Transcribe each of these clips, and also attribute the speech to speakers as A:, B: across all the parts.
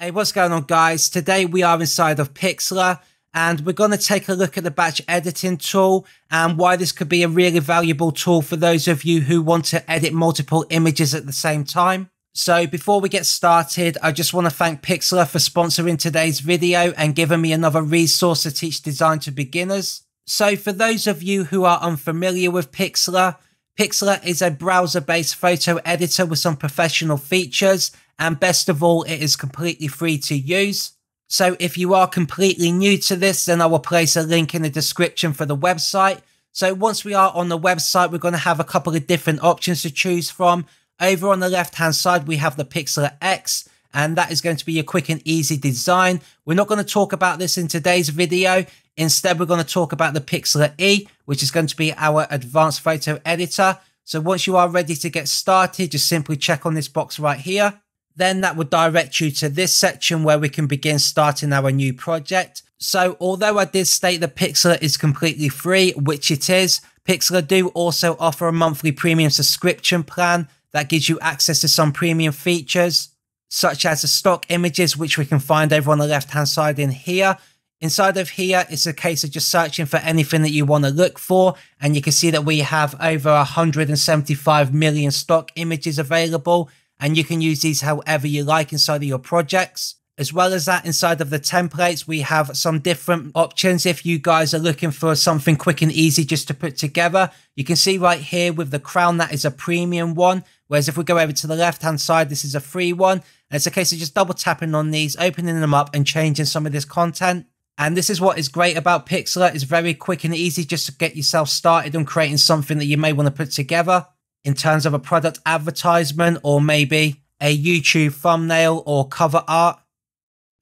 A: Hey, what's going on guys? Today we are inside of Pixlr and we're going to take a look at the batch editing tool and why this could be a really valuable tool for those of you who want to edit multiple images at the same time. So before we get started, I just want to thank Pixlr for sponsoring today's video and giving me another resource to teach design to beginners. So for those of you who are unfamiliar with Pixlr, Pixlr is a browser-based photo editor with some professional features and best of all, it is completely free to use. So if you are completely new to this, then I will place a link in the description for the website. So once we are on the website, we're going to have a couple of different options to choose from. Over on the left hand side, we have the Pixlr X, and that is going to be a quick and easy design. We're not going to talk about this in today's video. Instead, we're going to talk about the Pixlr E, which is going to be our advanced photo editor. So once you are ready to get started, just simply check on this box right here then that would direct you to this section where we can begin starting our new project. So although I did state that Pixlr is completely free, which it is, Pixlr do also offer a monthly premium subscription plan that gives you access to some premium features, such as the stock images, which we can find over on the left hand side in here. Inside of here, it's a case of just searching for anything that you want to look for. And you can see that we have over 175 million stock images available and you can use these however you like inside of your projects. As well as that, inside of the templates, we have some different options. If you guys are looking for something quick and easy just to put together, you can see right here with the crown, that is a premium one. Whereas if we go over to the left hand side, this is a free one. And it's a case of just double tapping on these, opening them up and changing some of this content. And this is what is great about Pixlr. It's very quick and easy just to get yourself started on creating something that you may want to put together in terms of a product advertisement or maybe a YouTube thumbnail or cover art.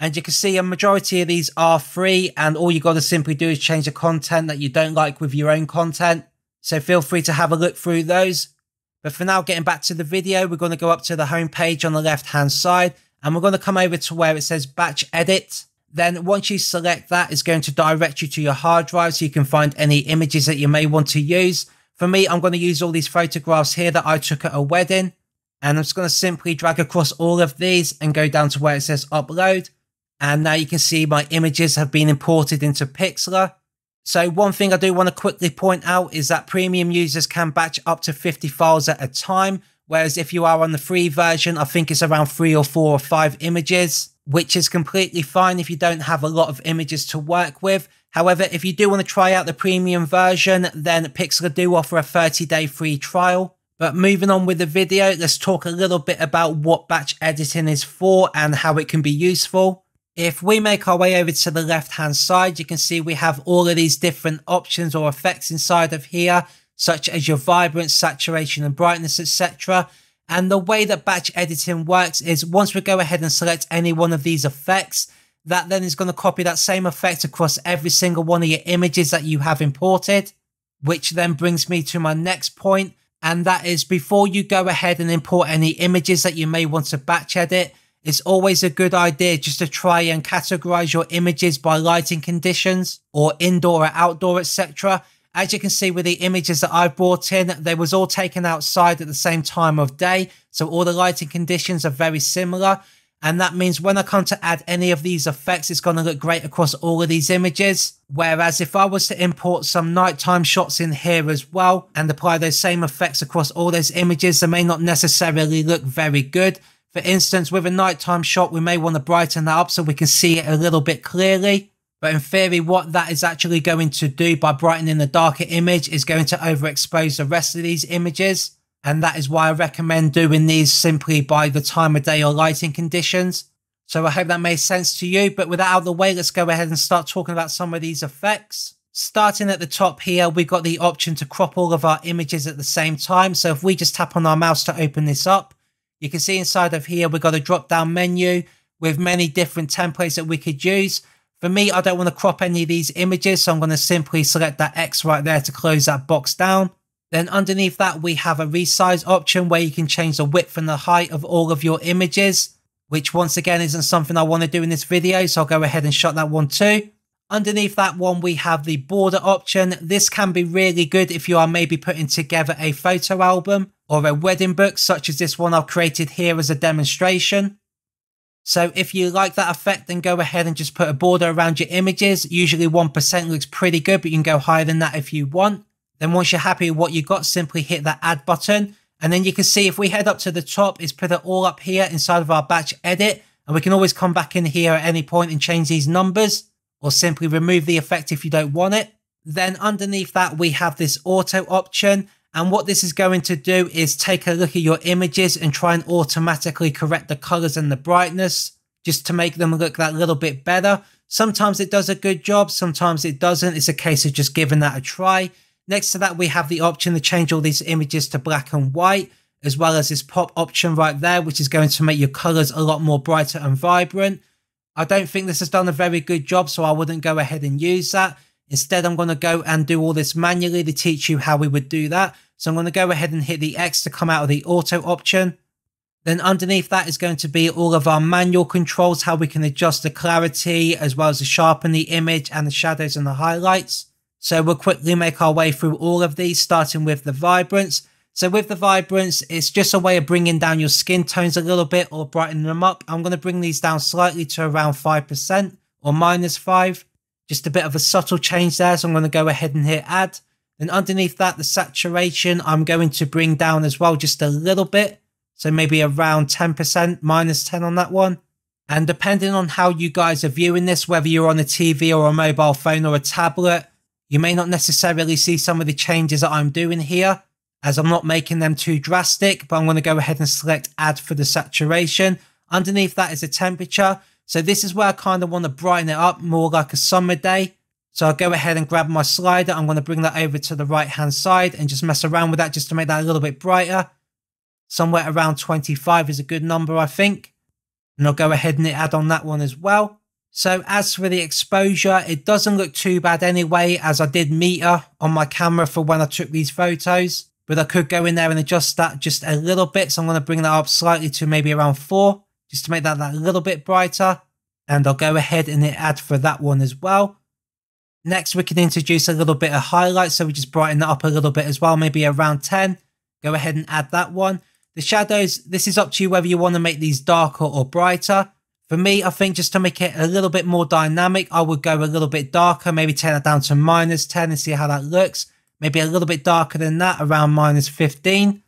A: And you can see a majority of these are free and all you got to simply do is change the content that you don't like with your own content. So feel free to have a look through those. But for now, getting back to the video, we're going to go up to the home page on the left hand side and we're going to come over to where it says batch edit. Then once you select that, it's going to direct you to your hard drive so you can find any images that you may want to use. For me, I'm going to use all these photographs here that I took at a wedding. And I'm just going to simply drag across all of these and go down to where it says upload. And now you can see my images have been imported into Pixlr. So one thing I do want to quickly point out is that premium users can batch up to 50 files at a time. Whereas if you are on the free version, I think it's around three or four or five images, which is completely fine if you don't have a lot of images to work with. However, if you do want to try out the premium version, then Pixlr do offer a 30 day free trial. But moving on with the video, let's talk a little bit about what batch editing is for and how it can be useful. If we make our way over to the left hand side, you can see we have all of these different options or effects inside of here, such as your vibrance, saturation and brightness, etc. And the way that batch editing works is once we go ahead and select any one of these effects, that then is going to copy that same effect across every single one of your images that you have imported, which then brings me to my next point, and that is before you go ahead and import any images that you may want to batch edit, it's always a good idea just to try and categorize your images by lighting conditions or indoor or outdoor, etc. As you can see with the images that I've brought in, they was all taken outside at the same time of day. So all the lighting conditions are very similar. And that means when I come to add any of these effects, it's going to look great across all of these images. Whereas if I was to import some nighttime shots in here as well and apply those same effects across all those images, they may not necessarily look very good. For instance, with a nighttime shot, we may want to brighten that up so we can see it a little bit clearly. But in theory, what that is actually going to do by brightening the darker image is going to overexpose the rest of these images. And that is why I recommend doing these simply by the time of day or lighting conditions. So I hope that made sense to you. But with that out of the way, let's go ahead and start talking about some of these effects. Starting at the top here, we've got the option to crop all of our images at the same time. So if we just tap on our mouse to open this up, you can see inside of here, we've got a drop down menu with many different templates that we could use. For me, I don't want to crop any of these images, so I'm going to simply select that X right there to close that box down. Then underneath that, we have a resize option where you can change the width and the height of all of your images, which once again isn't something I want to do in this video. So I'll go ahead and shut that one too. Underneath that one, we have the border option. This can be really good if you are maybe putting together a photo album or a wedding book, such as this one I've created here as a demonstration. So if you like that effect, then go ahead and just put a border around your images. Usually 1% looks pretty good, but you can go higher than that if you want. Then once you're happy with what you got, simply hit that add button. And then you can see if we head up to the top, it's put it all up here inside of our batch edit. And we can always come back in here at any point and change these numbers or simply remove the effect if you don't want it. Then underneath that, we have this auto option. And what this is going to do is take a look at your images and try and automatically correct the colors and the brightness just to make them look that little bit better. Sometimes it does a good job, sometimes it doesn't. It's a case of just giving that a try. Next to that, we have the option to change all these images to black and white, as well as this pop option right there, which is going to make your colors a lot more brighter and vibrant. I don't think this has done a very good job, so I wouldn't go ahead and use that. Instead, I'm going to go and do all this manually to teach you how we would do that. So I'm going to go ahead and hit the X to come out of the auto option. Then underneath that is going to be all of our manual controls, how we can adjust the clarity as well as to sharpen the image and the shadows and the highlights. So we'll quickly make our way through all of these, starting with the vibrance. So with the vibrance, it's just a way of bringing down your skin tones a little bit or brightening them up. I'm going to bring these down slightly to around 5% or minus 5. Just a bit of a subtle change there. So I'm going to go ahead and hit add. Then underneath that, the saturation, I'm going to bring down as well just a little bit. So maybe around 10%, minus 10 on that one. And depending on how you guys are viewing this, whether you're on a TV or a mobile phone or a tablet, you may not necessarily see some of the changes that I'm doing here as I'm not making them too drastic, but I'm going to go ahead and select add for the saturation. Underneath that is the temperature. So this is where I kind of want to brighten it up more like a summer day. So I'll go ahead and grab my slider. I'm going to bring that over to the right hand side and just mess around with that just to make that a little bit brighter. Somewhere around 25 is a good number, I think. And I'll go ahead and add on that one as well. So as for the exposure, it doesn't look too bad anyway, as I did meter on my camera for when I took these photos. But I could go in there and adjust that just a little bit. So I'm going to bring that up slightly to maybe around 4, just to make that that little bit brighter. And I'll go ahead and add for that one as well. Next, we can introduce a little bit of highlight. So we just brighten that up a little bit as well, maybe around 10. Go ahead and add that one. The shadows, this is up to you whether you want to make these darker or brighter. For me, I think just to make it a little bit more dynamic, I would go a little bit darker, maybe turn it down to minus 10 and see how that looks. Maybe a little bit darker than that, around minus 15.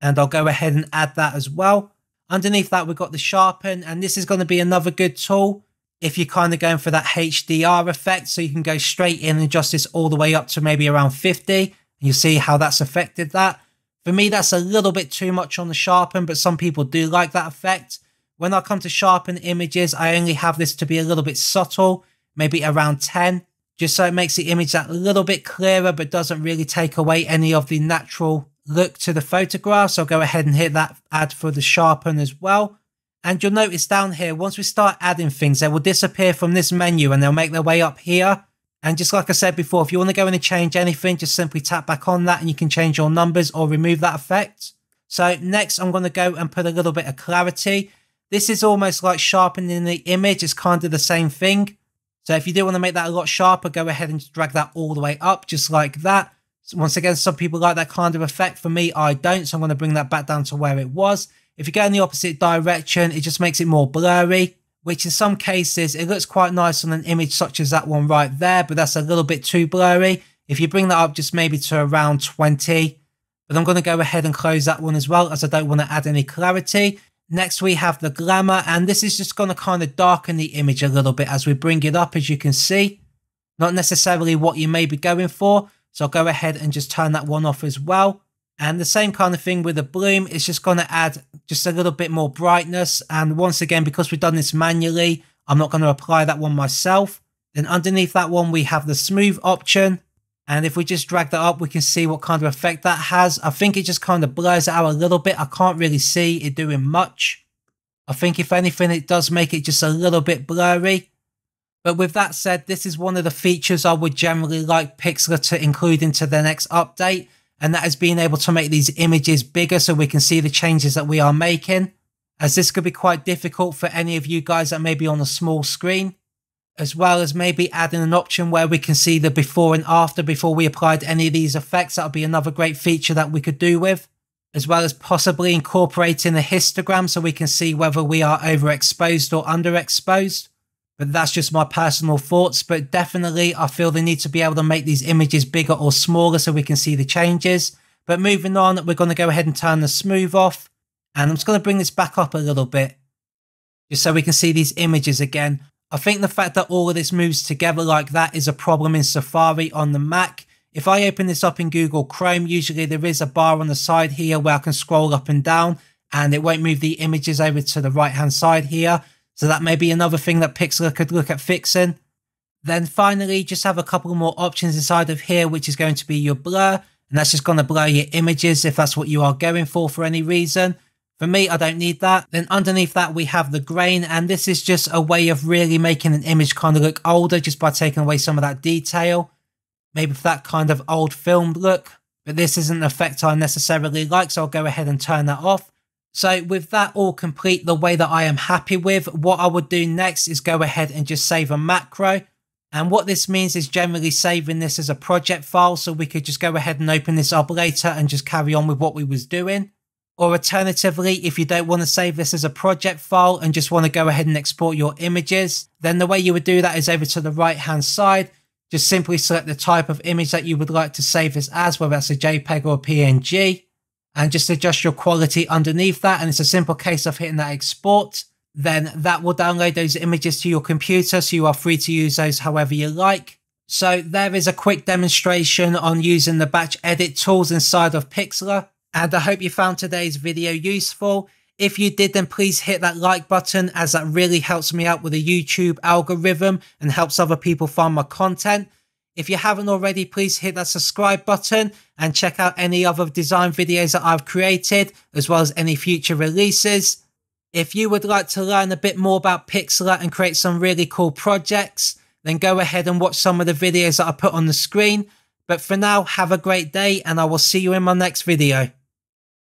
A: And I'll go ahead and add that as well. Underneath that, we've got the sharpen, and this is going to be another good tool if you're kind of going for that HDR effect. So you can go straight in and adjust this all the way up to maybe around 50. And you see how that's affected that. For me, that's a little bit too much on the sharpen, but some people do like that effect. When I come to sharpen images, I only have this to be a little bit subtle, maybe around 10, just so it makes the image that little bit clearer, but doesn't really take away any of the natural look to the photograph. So I'll go ahead and hit that add for the sharpen as well. And you'll notice down here, once we start adding things, they will disappear from this menu and they'll make their way up here. And just like I said before, if you want to go in and change anything, just simply tap back on that and you can change your numbers or remove that effect. So next, I'm going to go and put a little bit of clarity. This is almost like sharpening the image. It's kind of the same thing. So if you do want to make that a lot sharper, go ahead and drag that all the way up, just like that. So once again, some people like that kind of effect. For me, I don't. So I'm going to bring that back down to where it was. If you go in the opposite direction, it just makes it more blurry, which in some cases, it looks quite nice on an image such as that one right there, but that's a little bit too blurry. If you bring that up just maybe to around 20, but I'm going to go ahead and close that one as well as I don't want to add any clarity. Next, we have the glamour, and this is just going to kind of darken the image a little bit as we bring it up, as you can see. Not necessarily what you may be going for, so I'll go ahead and just turn that one off as well. And the same kind of thing with the bloom, it's just going to add just a little bit more brightness. And once again, because we've done this manually, I'm not going to apply that one myself. Then underneath that one, we have the smooth option. And if we just drag that up, we can see what kind of effect that has. I think it just kind of blurs it out a little bit. I can't really see it doing much. I think if anything, it does make it just a little bit blurry. But with that said, this is one of the features I would generally like Pixlr to include into the next update and that is being able to make these images bigger so we can see the changes that we are making, as this could be quite difficult for any of you guys that may be on a small screen, as well as maybe adding an option where we can see the before and after before we applied any of these effects. That would be another great feature that we could do with. as well as possibly incorporating a histogram so we can see whether we are overexposed or underexposed. But that's just my personal thoughts. But definitely, I feel they need to be able to make these images bigger or smaller so we can see the changes. But moving on, we're going to go ahead and turn the smooth off. And I'm just going to bring this back up a little bit just so we can see these images again. I think the fact that all of this moves together like that is a problem in Safari on the Mac. If I open this up in Google Chrome, usually there is a bar on the side here where I can scroll up and down and it won't move the images over to the right hand side here. So that may be another thing that Pixlr could look at fixing. Then finally, just have a couple more options inside of here, which is going to be your blur. And that's just going to blur your images if that's what you are going for for any reason. For me, I don't need that. Then underneath that, we have the grain. And this is just a way of really making an image kind of look older just by taking away some of that detail maybe for that kind of old film look, but this isn't an effect I necessarily like, so I'll go ahead and turn that off. So with that all complete the way that I am happy with, what I would do next is go ahead and just save a macro. And what this means is generally saving this as a project file, so we could just go ahead and open this up later and just carry on with what we was doing. Or alternatively, if you don't want to save this as a project file and just want to go ahead and export your images, then the way you would do that is over to the right hand side just simply select the type of image that you would like to save this as, whether that's a JPEG or a PNG, and just adjust your quality underneath that. And it's a simple case of hitting that export. Then that will download those images to your computer, so you are free to use those however you like. So there is a quick demonstration on using the batch edit tools inside of Pixlr. And I hope you found today's video useful. If you did, then please hit that like button as that really helps me out with the YouTube algorithm and helps other people find my content. If you haven't already, please hit that subscribe button and check out any other design videos that I've created, as well as any future releases. If you would like to learn a bit more about Pixlr and create some really cool projects, then go ahead and watch some of the videos that I put on the screen. But for now, have a great day and I will see you in my next video.